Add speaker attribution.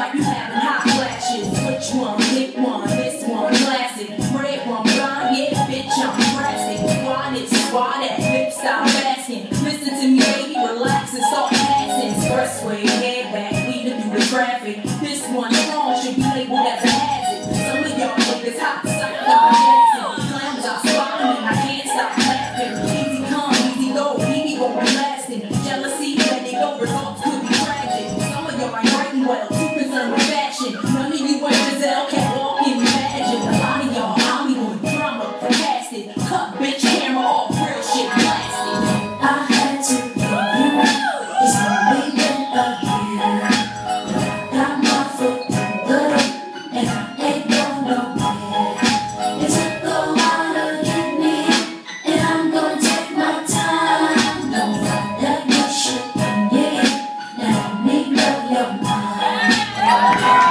Speaker 1: like you having hot flashes. Which one, which one, this one, classic. Red one, brown, yeah, bitch, I'm drastic. Why this, why that, bitch, stop asking. Listen to me, baby, relax and start passing. Expressway, head back, weaving through the traffic. This one, wrong, should be
Speaker 2: Thank.